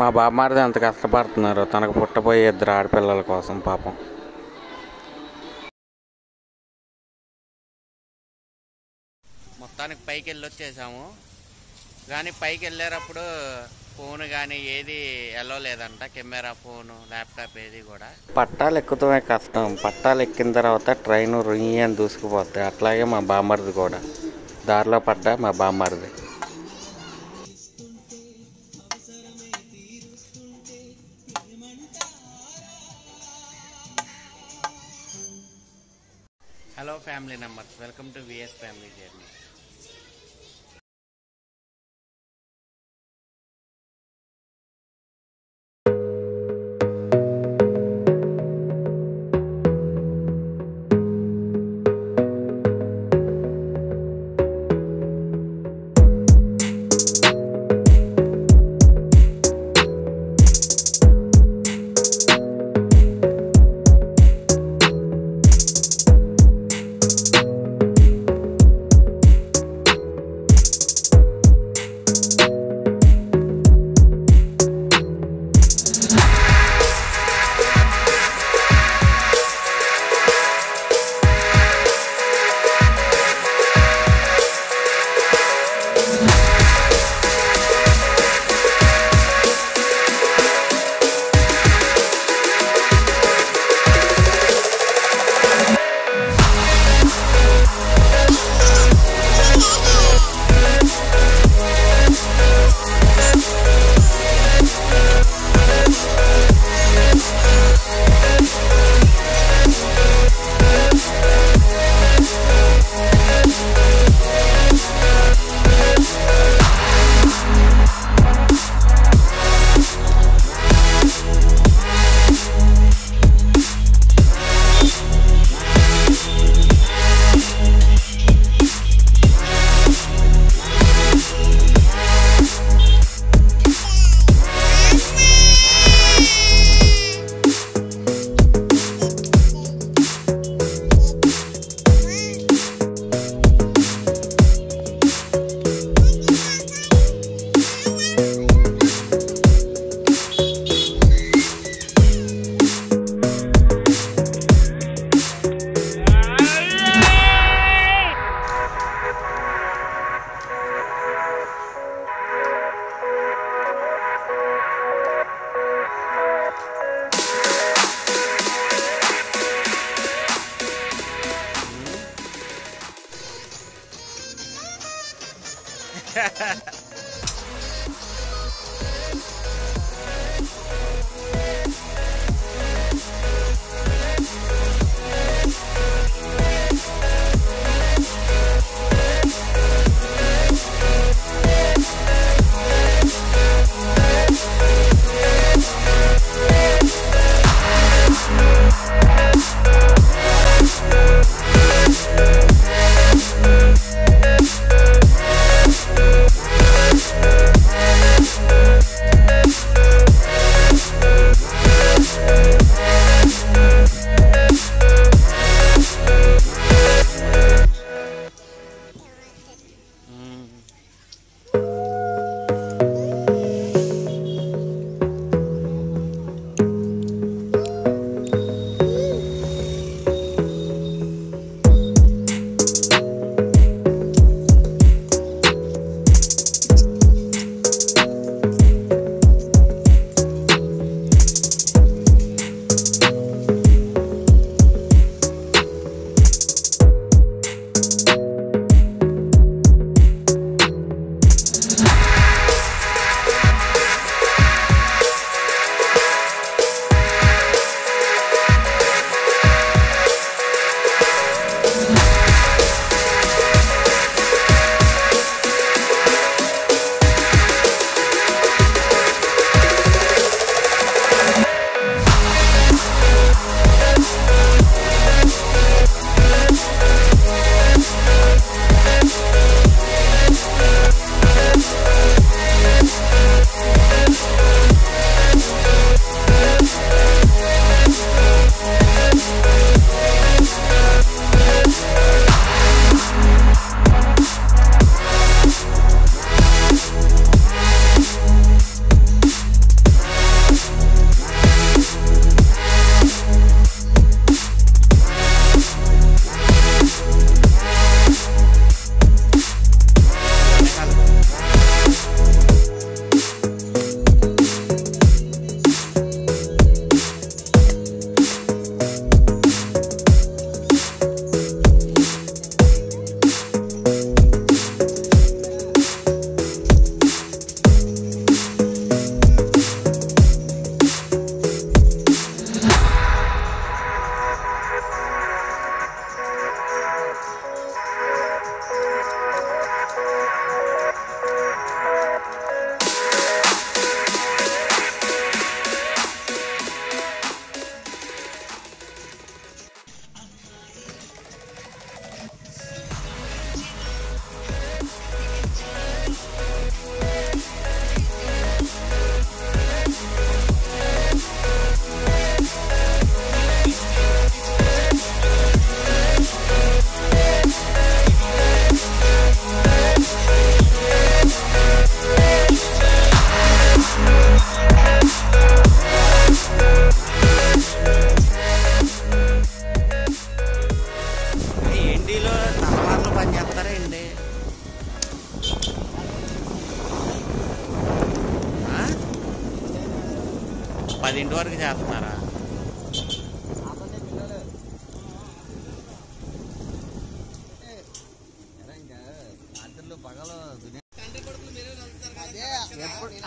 మా బామ్మారిది ఎంత కష్టపడుతున్నారు? తనకు పుట్టబోయే ఇద్దరు ఆడపిల్లల కోసం పాపం. మొత్తానికి పైకి వెళ్ళి వచ్చేసాము కానీ పైకి వెళ్ళేటప్పుడు ఫోన్ కానీ ఏది ఎల్లో లేదంట. కెమెరా ఫోను ల్యాప్టాప్ ఏది కూడా. పట్టాలు ఎక్కుతమే కష్టం. పట్టాలు ఎక్కిన తర్వాత ట్రైన్ రుయ్యి అని దూసుకుపోద్ది అట్లాగే మా బామ్మరిది కూడా. దారిలో పడ్డా మా బామ్మరిది. Welcome to VS Family Journey.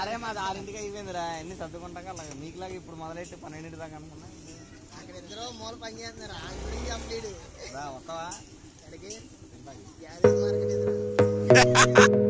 అరే మాది ఆరింటికి అయిపోయిందిరా ఎన్ని సర్దుకుంటాక అలాగే. మీకులాగా ఇప్పుడు మొదలెట్టి పన్నెండింటి దాకా అనుకున్నా. అక్కడ ఇద్దరు మూల పని చేస్తున్నారు? ఆ గురించి వస్తావా? మార్కెట్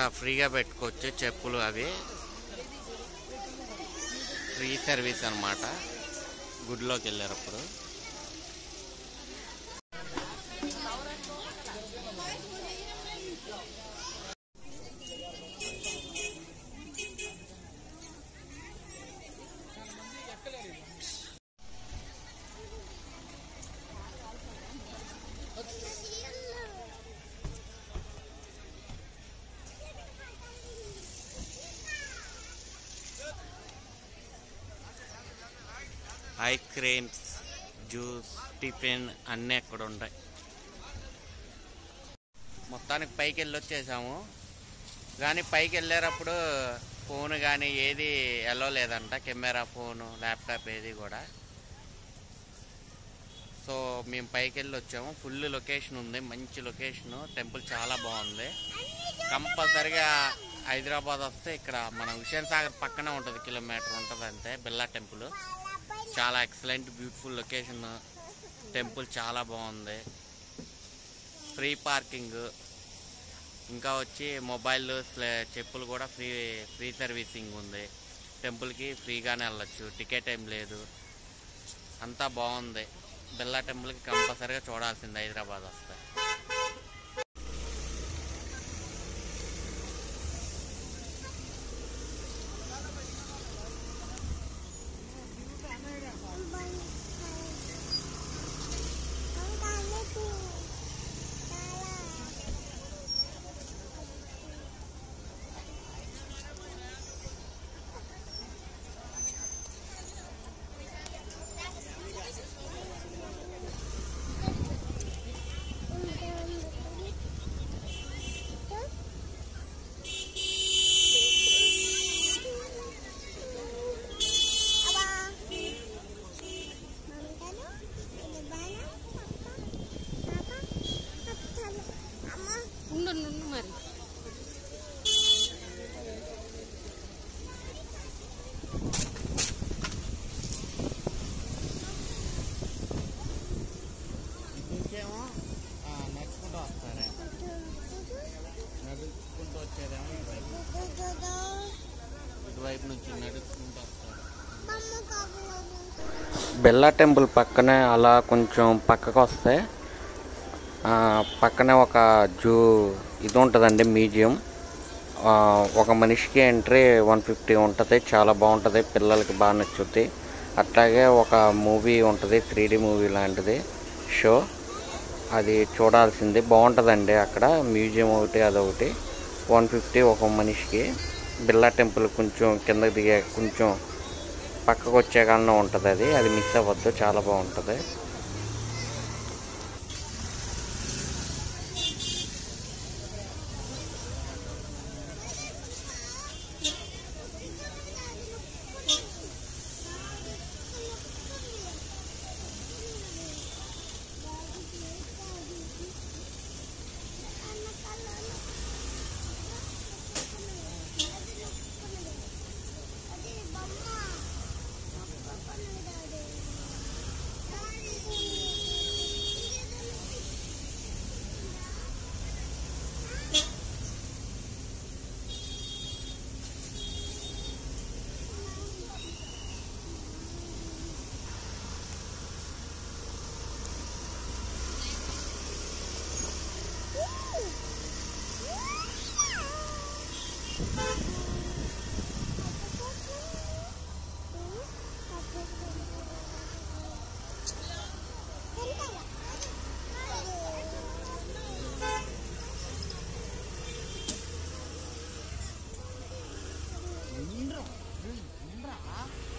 ఇక్కడ ఫ్రీగా పెట్టుకోవచ్చు చెప్పులు అవి. ఫ్రీ సర్వీస్ అన్నమాట. గుడిలోకి వెళ్ళేటప్పుడు. ఐస్ క్రీమ్స్ జ్యూస్ టిఫిన్ అన్నీ అక్కడ ఉంటాయి. మొత్తానికి పైకి వెళ్ళి వచ్చేసాము కానీ పైకి వెళ్ళేటప్పుడు ఫోన్ కానీ ఏది ఎల్లో లేదంట. కెమెరా ఫోను ల్యాప్టాప్ ఏది కూడా. సో మేము పైకి వెళ్ళి వచ్చాము ఫుల్ లొకేషన్ ఉంది. మంచి లొకేషన్. టెంపుల్ చాలా బాగుంది. కంపల్సరిగా హైదరాబాద్ వస్తే ఇక్కడ మన హుషేన్ సాగర్ పక్కనే ఉంటుంది కిలోమీటర్ ఉంటుంది అంతే బిర్లా టెంపుల్. చాలా ఎక్సలెంట్ బ్యూటిఫుల్ లొకేషన్ టెంపుల్ చాలా బాగుంది. ఫ్రీ పార్కింగ్ ఇంకా వచ్చి మొబైల్ చెప్పులు కూడా ఫ్రీ ఫ్రీ సర్వీసింగ్ ఉంది. టెంపుల్కి ఫ్రీగానే వెళ్ళచ్చు. టికెట్ ఏం లేదు. అంతా బాగుంది. బిర్లా టెంపుల్కి కంపల్సరీగా చూడాల్సింది హైదరాబాద్ వస్తే. బిర్లా టెంపుల్ పక్కనే అలా కొంచెం పక్కకు వస్తే పక్కనే ఒక జూ ఇది ఉంటుందండి మ్యూజియం. ఒక మనిషికి ఎంట్రీ వన్ ఫిఫ్టీ ఉంటుంది చాలా బాగుంటుంది పిల్లలకి బాగా నచ్చుద్ది. అట్లాగే ఒక మూవీ ఉంటుంది త్రీ మూవీ లాంటిది షో. అది చూడాల్సింది బాగుంటుందండి అక్కడ మ్యూజియం ఒకటి అదొకటి. వన్ ఫిఫ్టీ ఒక మనిషికి. బిర్లా టెంపుల్ కొంచెం కిందకి దిగే కొంచెం పక్కకు వచ్చే కాలంలో ఉంటుంది అది. అది మిస్ అవ్వద్దు చాలా బాగుంటుంది. Huh?